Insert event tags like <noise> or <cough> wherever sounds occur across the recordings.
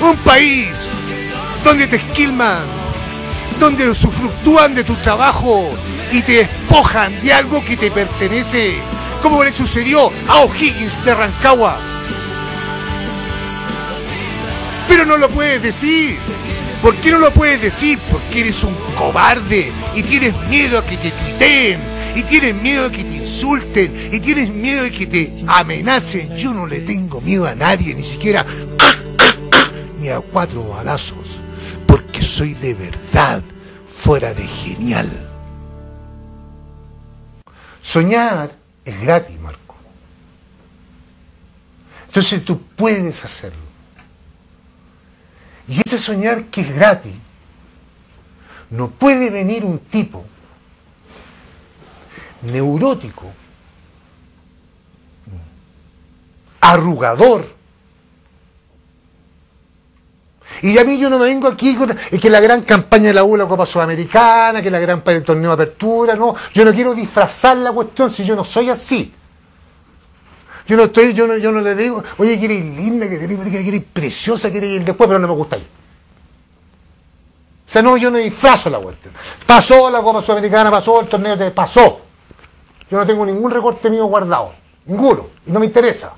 Un país donde te esquilman, donde usufructúan de tu trabajo y te despojan de algo que te pertenece, como le sucedió a O'Higgins de Rancagua. Pero no lo puedes decir. ¿Por qué no lo puedes decir? Porque eres un cobarde y tienes miedo a que te quiten y tienes miedo a que te insulten y tienes miedo de que te amenacen. Yo no le tengo miedo a nadie, ni siquiera a cuatro balazos, porque soy de verdad fuera de genial. Soñar es gratis, Marco. Entonces tú puedes hacerlo. Y ese soñar que es gratis, no puede venir un tipo neurótico, arrugador, y a mí yo no me vengo aquí con que la gran campaña de la U, la Copa Sudamericana, que la gran el torneo de apertura, no, yo no quiero disfrazar la cuestión si yo no soy así. Yo no estoy, yo no, yo no le digo, oye, que eres linda, que eres, preciosa, que eres después, pero no me gusta ahí. O sea, no, yo no disfrazo la cuestión. Pasó la Copa Sudamericana, pasó el torneo, de, pasó. Yo no tengo ningún recorte mío guardado, ninguno, y no me interesa.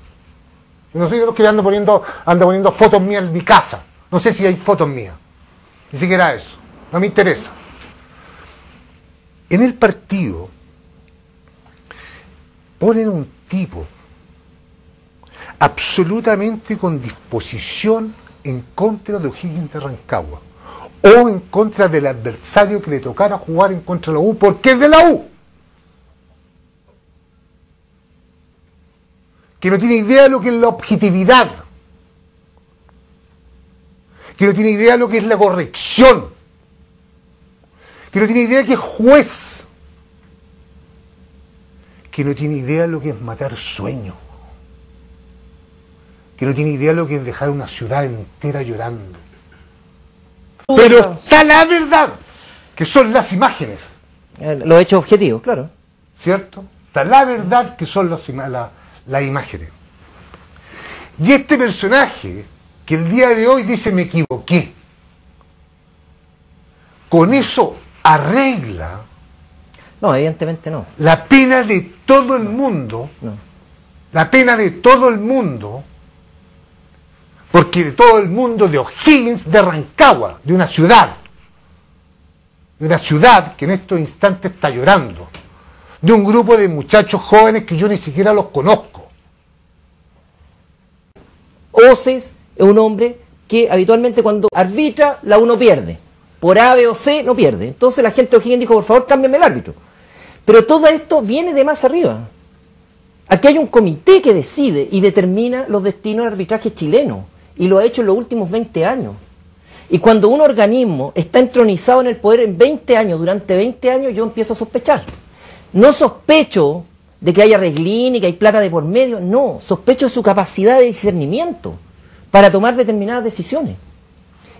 Yo no soy de los que ando poniendo, ando poniendo fotos mías en mi casa. No sé si hay fotos mías. Ni siquiera eso. No me interesa. En el partido ponen un tipo absolutamente con disposición en contra de O'Higgins de Rancagua o en contra del adversario que le tocara jugar en contra de la U porque es de la U. Que no tiene idea de lo que es la objetividad que no tiene idea de lo que es la corrección, que no tiene idea de que es juez, que no tiene idea de lo que es matar sueños, que no tiene idea de lo que es dejar una ciudad entera llorando. Pero está la verdad, que son las imágenes. Eh, los hechos objetivos, claro. ¿Cierto? Está la verdad que son las imágenes. Y este personaje que el día de hoy dice me equivoqué, con eso arregla. No, evidentemente no. La pena de todo el mundo, la pena de todo el mundo, porque de todo el mundo de O'Higgins, de Rancagua, de una ciudad, de una ciudad que en estos instantes está llorando, de un grupo de muchachos jóvenes que yo ni siquiera los conozco. Oces es un hombre que habitualmente cuando arbitra, la uno pierde. Por A, B o C no pierde. Entonces la gente de O'Higgins dijo, por favor, cámbiame el árbitro. Pero todo esto viene de más arriba. Aquí hay un comité que decide y determina los destinos del arbitraje chileno. Y lo ha hecho en los últimos 20 años. Y cuando un organismo está entronizado en el poder en 20 años, durante 20 años, yo empiezo a sospechar. No sospecho de que haya reglín y que hay plata de por medio, no, sospecho de su capacidad de discernimiento para tomar determinadas decisiones.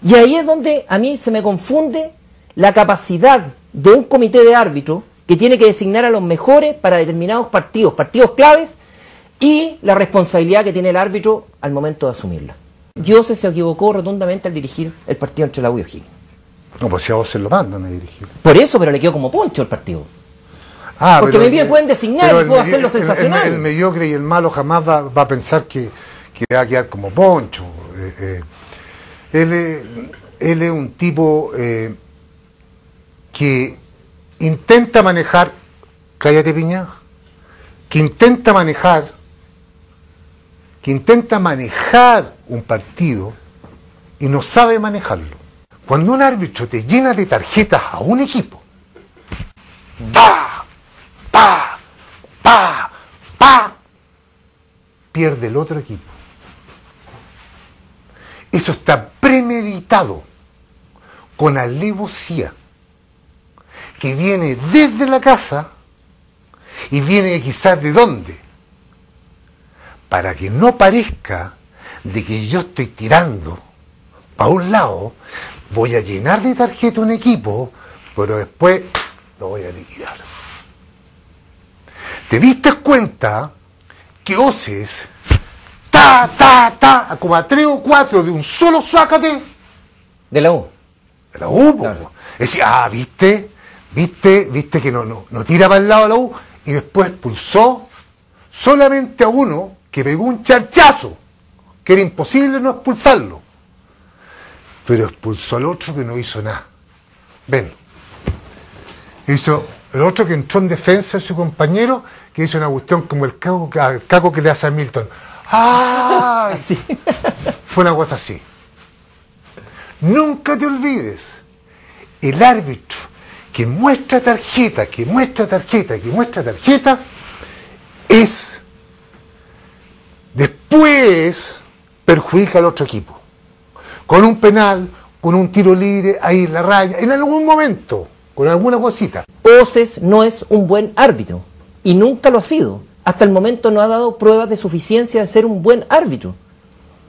Y ahí es donde a mí se me confunde la capacidad de un comité de árbitros que tiene que designar a los mejores para determinados partidos, partidos claves, y la responsabilidad que tiene el árbitro al momento de asumirla. Jose se equivocó rotundamente al dirigir el partido entre la U y O'Higgins. No, pues si a vos se lo mandan a dirigir. Por eso, pero le quedó como poncho el partido. Ah, Porque me pueden designar y puedo hacerlo sensacional. El, mediocre y el malo jamás va a pensar que que va a quedar como poncho. Eh, eh, él, es un tipo eh, que intenta manejar, cállate piña, que intenta manejar, que intenta manejar un partido y no sabe manejarlo. Cuando un árbitro te llena de tarjetas a un equipo, pa, pa, pa, pa, pierde el otro equipo. Eso está premeditado con alevosía que viene desde la casa y viene quizás de dónde. Para que no parezca de que yo estoy tirando para un lado, voy a llenar de tarjeta un equipo, pero después lo voy a liquidar. ¿Te diste cuenta que Oces ta, ta, ta, como a tres o cuatro de un solo sácate De la U. de la U. po. Claro. Decía, ah, viste, viste, viste que no, no, no tira para el lado de la U y después expulsó solamente a uno que pegó un charchazo, que era imposible no expulsarlo. Pero expulsó al otro que no hizo nada. Ven. Hizo el otro que entró en defensa de su compañero, que hizo una cuestión como el cago, el cago que le hace a Milton. ¡Ay! Así. Fue una cosa así. Nunca te olvides, el árbitro que muestra tarjeta, que muestra tarjeta, que muestra tarjeta, es, después perjudica al otro equipo. Con un penal, con un tiro libre, ahí en la raya, en algún momento, con alguna cosita. Oces no es un buen árbitro y nunca lo ha sido. Hasta el momento no ha dado pruebas de suficiencia de ser un buen árbitro.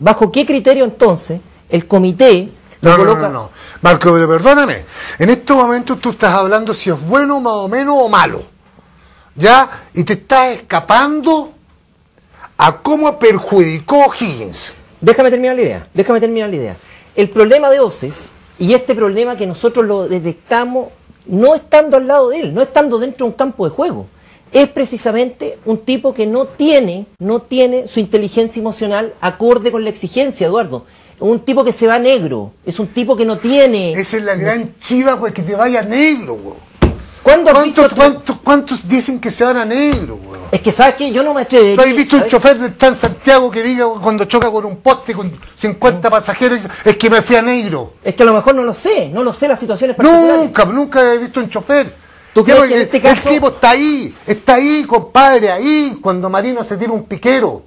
¿Bajo qué criterio entonces el comité lo No, no, no, coloca? no, no. Marco, pero perdóname. En estos momentos tú estás hablando si es bueno más o menos o malo. ¿Ya? Y te estás escapando a cómo perjudicó Higgins. Déjame terminar la idea, déjame terminar la idea. El problema de Oces, y este problema que nosotros lo detectamos no estando al lado de él, no estando dentro de un campo de juego, es precisamente un tipo que no tiene, no tiene su inteligencia emocional acorde con la exigencia, Eduardo. Un tipo que se va negro, es un tipo que no tiene... Esa es la gran chiva, pues que te vaya negro, weón. ¿Cuándo has visto ¿Cuántos, cuántos, cuántos dicen que se van a negro, weón? Es que, ¿sabes qué? Yo no me atrevería... ¿No habéis visto un chofer del Tran Santiago que diga cuando choca con un poste con 50 pasajeros, es que me fui a negro? Es que a lo mejor no lo sé, no lo sé las situaciones particulares. Nunca, nunca he visto un chofer. ¿Tú crees que en este El caso- tipo está ahí, está ahí, compadre, ahí, cuando Marino se tira un piquero.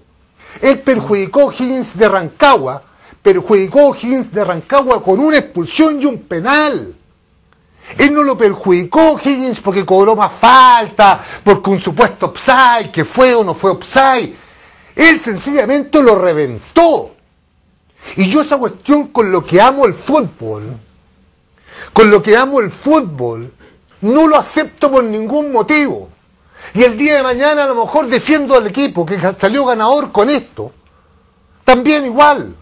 Él perjudicó a Higgins de Rancagua, perjudicó a Higgins de Rancagua con una expulsión y un penal. Él no lo perjudicó Higgins porque cobró más falta, porque un supuesto upside, que fue o no fue upside. Él sencillamente lo reventó. Y yo esa cuestión con lo que amo el fútbol, con lo que amo el fútbol, no lo acepto por ningún motivo. Y el día de mañana a lo mejor defiendo al equipo que salió ganador con esto. También igual.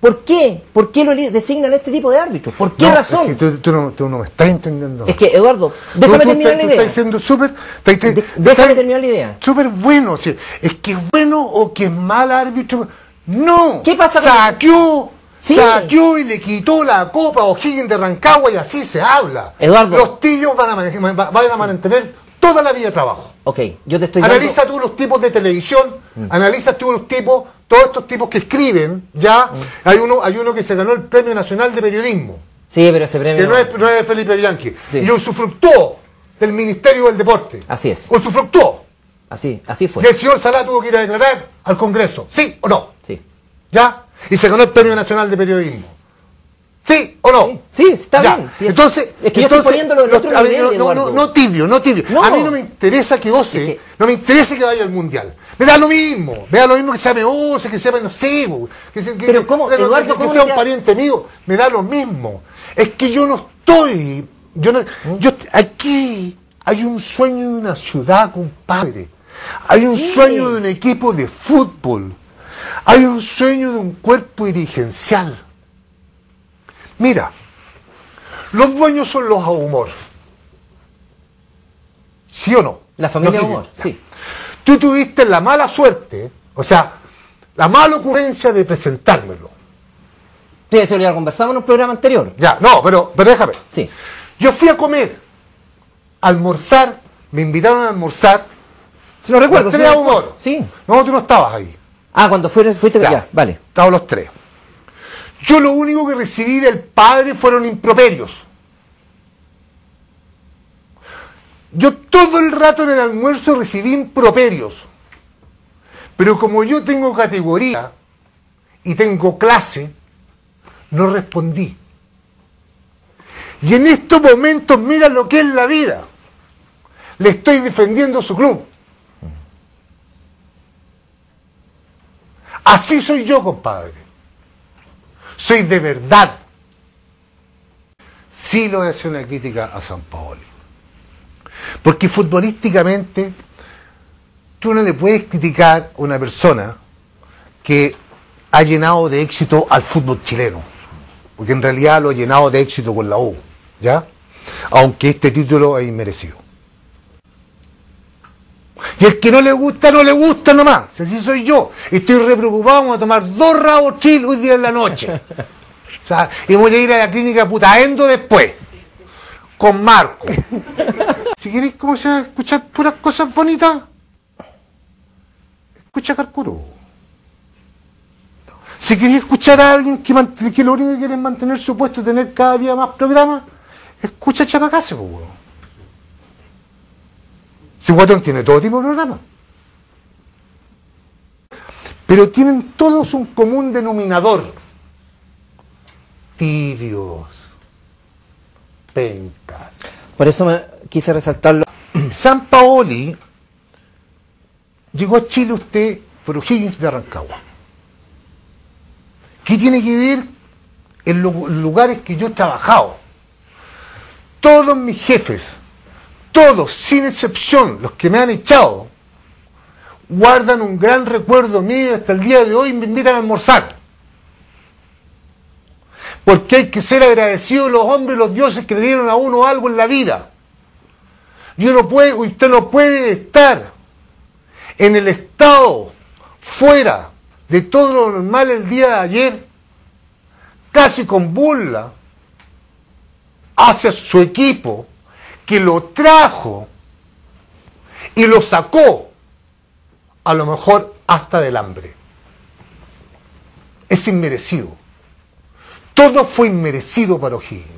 ¿Por qué? ¿Por qué lo designan este tipo de árbitros? ¿Por qué No, razón? es que tú, tú no, tú no me estás entendiendo. Es que, Eduardo, déjame tú terminar la idea. estás diciendo súper. déjame estás- terminar la idea. Súper bueno. sí. Es que es bueno o que es mal árbitro. No. ¿Qué pasa con- Saqueó. Sí. Saqueó y le quitó la copa a O'Higgins de Rancagua y así se habla. Eduardo. Los tibios van a, man- van a mantener toda la vida de trabajo. Ok, yo te estoy dando... Analiza tú los tipos de televisión, analiza tú los tipos, todos estos tipos que escriben, ya. Hay uno, hay uno que se ganó el Premio Nacional de Periodismo, Sí, pero ese premio... que no es, no es Felipe Bianchi, Sí. y usufructuó del Ministerio del Deporte. Así es. Usufructuó. Así, así fue. Y el señor Salá tuvo que ir a declarar al Congreso, ¿sí o no? Sí. ¿Ya? Y se ganó el Premio Nacional de Periodismo. ¿Sí o no? Sí, está Ya. bien. Entonces, es que yo estoy poniéndolo en otro nivel, no, no, tibio, no tibio. No. A mí no me interesa que Es que- no me interesa que vaya al mundial. Me da lo mismo, me da lo mismo que se llame Ose, que se llame, no sé, que, se- que- Pero ¿cómo, que- Eduardo, sea un pariente mío, me da lo mismo. Es que yo no estoy, yo no, ¿Mm? yo aquí hay un sueño de una ciudad, compadre. Hay un Sí. sueño de un equipo de fútbol. Hay un sueño de un cuerpo dirigencial. Mira, los dueños son los Ahumor. ¿Sí o no? La familia Humor, sí. Tú tuviste la mala suerte, o sea, la mala ocurrencia de presentármelo. Sí, eso ya lo conversamos en un programa anterior. Ya, no, pero, pero déjame. Sí. Yo fui a comer, a almorzar, me invitaron a almorzar. Se lo recuerdo. Ahumor. recuerdo. Sí. No, tú no estabas ahí. Ah, cuando fuiste, fuiste Ya, ya, vale. Estaban los tres. Yo lo único que recibí del padre fueron improperios. Yo todo el rato en el almuerzo recibí improperios. Pero como yo tengo categoría y tengo clase, no respondí. Y en estos momentos mira lo que es la vida. Le estoy defendiendo su club. Así soy yo, compadre. Soy de verdad. Sí lo voy a hacer una crítica a San Paoli. Porque futbolísticamente tú no le puedes criticar a una persona que ha llenado de éxito al fútbol chileno, porque en realidad lo ha llenado de éxito con la U, ¿ya? Aunque este título es inmerecido. Y el que no le gusta, no le gusta nomás. Si así soy yo. Estoy re preocupado, vamos a tomar dos rabos chill hoy día en la noche. <laughs> O sea, y voy a ir a la clínica putaendo después. Con Marco. <laughs> Si queréis ¿cómo se va a escuchar puras cosas bonitas, escucha Carcuro. Si queréis escuchar a alguien que, lo único que quiere es mantener su puesto y tener cada día más programas, escucha Chapacase, pues. Si Guatón tiene todo tipo de programas. Pero tienen todos un común denominador. Tibios. Pencas. Por eso me quise resaltarlo. <clears throat> San Paoli llegó a Chile usted por O'Higgins de Rancagua. ¿Qué tiene que ver en los lugares que yo he trabajado? Todos mis jefes, todos, sin excepción, los que me han echado, guardan un gran recuerdo mío hasta el día de hoy y me invitan a almorzar. Porque hay que ser agradecidos los hombres y los dioses que le dieron a uno algo en la vida. Yo no puede, usted no puede estar en el estado fuera de todo lo normal el día de ayer, casi con burla, hacia su equipo, que lo trajo y lo sacó, a lo mejor hasta del hambre. Es inmerecido. Todo fue inmerecido para O'Higgins.